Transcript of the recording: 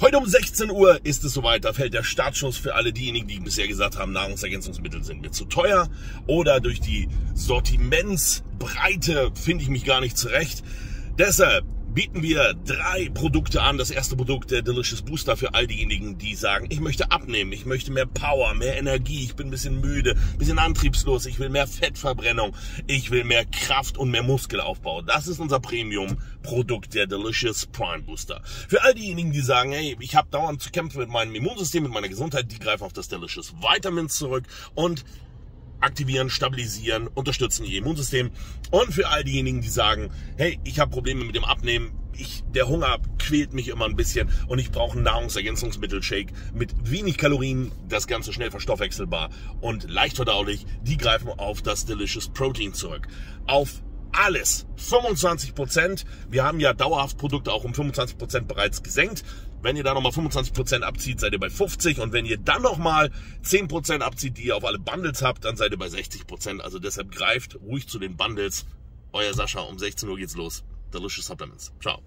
Heute um 16 Uhr ist es soweit, da fällt der Startschuss für alle diejenigen, die bisher gesagt haben, Nahrungsergänzungsmittel sind mir zu teuer oder durch die Sortimentsbreite finde ich mich gar nicht zurecht. Deshalb bieten wir drei Produkte an. Das erste Produkt, der Delicious Booster für all diejenigen, die sagen, ich möchte abnehmen, ich möchte mehr Power, mehr Energie, ich bin ein bisschen müde, ein bisschen antriebslos, ich will mehr Fettverbrennung, ich will mehr Kraft und mehr Muskelaufbau. Das ist unser Premium-Produkt, der Delicious Prime Booster. Für all diejenigen, die sagen, hey, ich habe dauernd zu kämpfen mit meinem Immunsystem, mit meiner Gesundheit, die greifen auf das Delicious Vitamins zurück und aktivieren, stabilisieren, unterstützen ihr Immunsystem. Und für all diejenigen, die sagen, hey, ich habe Probleme mit dem Abnehmen, ich, der Hunger quält mich immer ein bisschen und ich brauche einen Nahrungsergänzungsmittel-Shake mit wenig Kalorien, das Ganze schnell verstoffwechselbar und leicht verdaulich, die greifen auf das Delicious Protein zurück. Auf alles 25 Prozent. Wir haben ja dauerhaft Produkte auch um 25 Prozent bereits gesenkt. Wenn ihr da nochmal 25 Prozent abzieht, seid ihr bei 50. Und wenn ihr dann nochmal 10 Prozent abzieht, die ihr auf alle Bundles habt, dann seid ihr bei 60 Prozent. Also deshalb greift ruhig zu den Bundles. Euer Sascha, um 16 Uhr geht's los. Delicious Supplements. Ciao.